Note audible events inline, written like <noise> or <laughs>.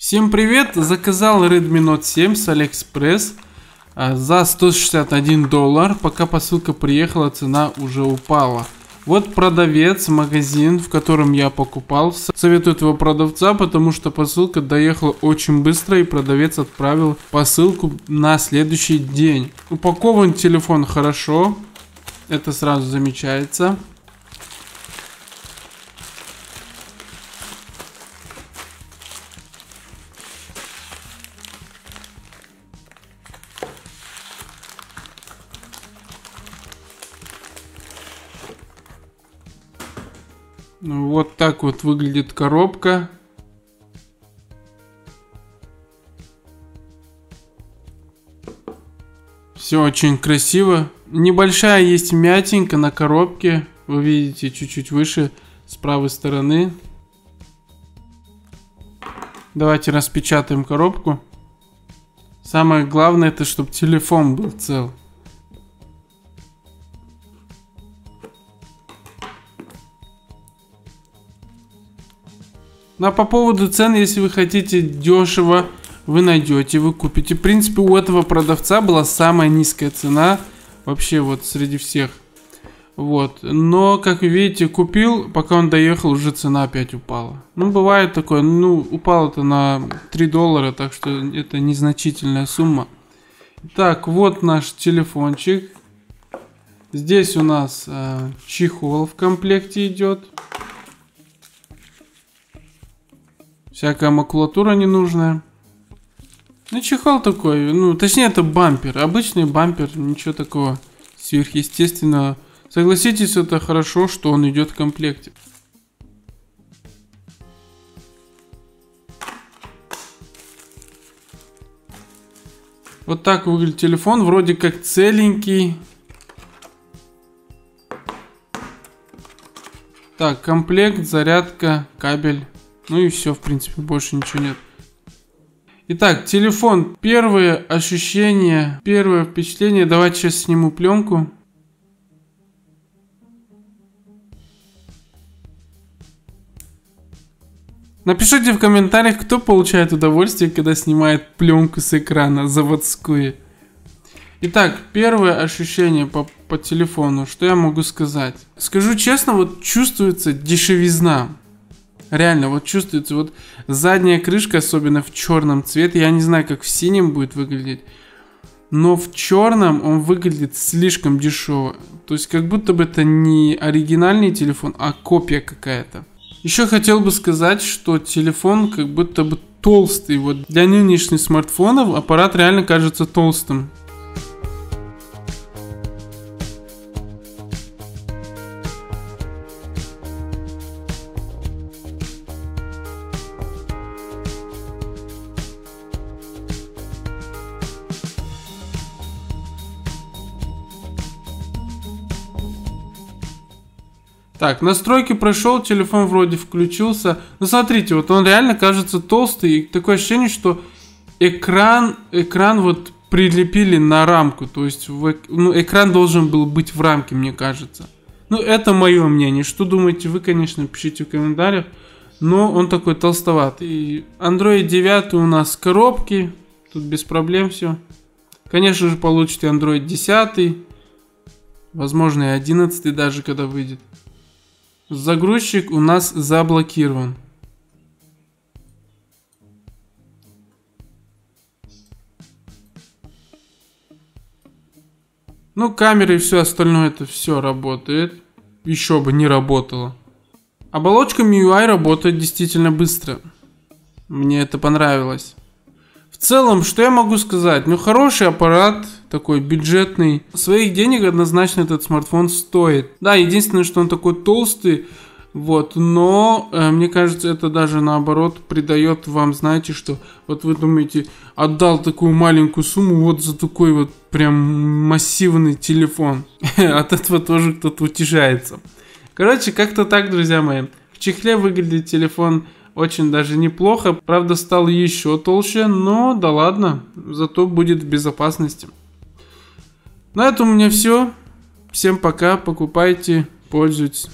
Всем привет! Заказал Redmi Note 7 с AliExpress а, за 161 доллар. Пока посылка приехала, цена уже упала. Вот продавец, магазин, в котором я покупал. Советует его продавца, потому что посылка доехала очень быстро и продавец отправил посылку на следующий день. Упакован телефон хорошо, это сразу замечается. Вот так вот выглядит коробка. Все очень красиво. Небольшая есть мятинка на коробке. Вы видите чуть-чуть выше с правой стороны. Давайте распечатаем коробку. Самое главное это, чтобы телефон был цел. А по поводу цен, если вы хотите дешево, вы найдете, вы купите. В принципе, у этого продавца была самая низкая цена вообще вот среди всех. Вот. Но, как вы видите, купил, пока он доехал, уже цена опять упала. Ну, бывает такое, ну, упало это на 3 доллара, так что это незначительная сумма. Так, вот наш телефончик. Здесь у нас э, чехол в комплекте идет. Всякая макулатура ненужная. Ну, чехол такой, ну, точнее, это бампер. Обычный бампер, ничего такого сверхъестественного. Согласитесь, это хорошо, что он идет в комплекте. Вот так выглядит телефон, вроде как целенький. Так, комплект, зарядка, кабель. Ну и все, в принципе, больше ничего нет. Итак, телефон. Первые ощущения, первое впечатление. Давайте сейчас сниму пленку. Напишите в комментариях, кто получает удовольствие, когда снимает пленку с экрана заводскую. Итак, первое ощущение по, по телефону, что я могу сказать? Скажу честно, вот чувствуется дешевизна. Реально, вот чувствуется, вот задняя крышка, особенно в черном цвете, я не знаю, как в синем будет выглядеть, но в черном он выглядит слишком дешево. То есть, как будто бы это не оригинальный телефон, а копия какая-то. Еще хотел бы сказать, что телефон как будто бы толстый. Вот для нынешних смартфонов аппарат реально кажется толстым. Так, настройки прошел, телефон вроде включился. Ну смотрите, вот он реально кажется толстый. И такое ощущение, что экран, экран вот прилепили на рамку. То есть в, ну, экран должен был быть в рамке, мне кажется. Ну, это мое мнение. Что думаете вы, конечно, пишите в комментариях. Но он такой толстоватый. Android 9 у нас коробки. Тут без проблем все. Конечно же, получите Android 10. Возможно, и 11 даже, когда выйдет. Загрузчик у нас заблокирован. Ну, камеры и все остальное, это все работает. Еще бы не работало. Оболочка MIUI работает действительно быстро. Мне это понравилось. В целом, что я могу сказать? Ну, хороший аппарат, такой бюджетный. Своих денег однозначно этот смартфон стоит. Да, единственное, что он такой толстый, вот, но э, мне кажется, это даже наоборот придает вам, знаете, что вот вы думаете, отдал такую маленькую сумму вот за такой вот прям массивный телефон. <laughs> От этого тоже кто-то утешается. Короче, как-то так, друзья мои. В чехле выглядит телефон очень даже неплохо. Правда, стал еще толще, но да ладно, зато будет в безопасности. На этом у меня все. Всем пока, покупайте, пользуйтесь.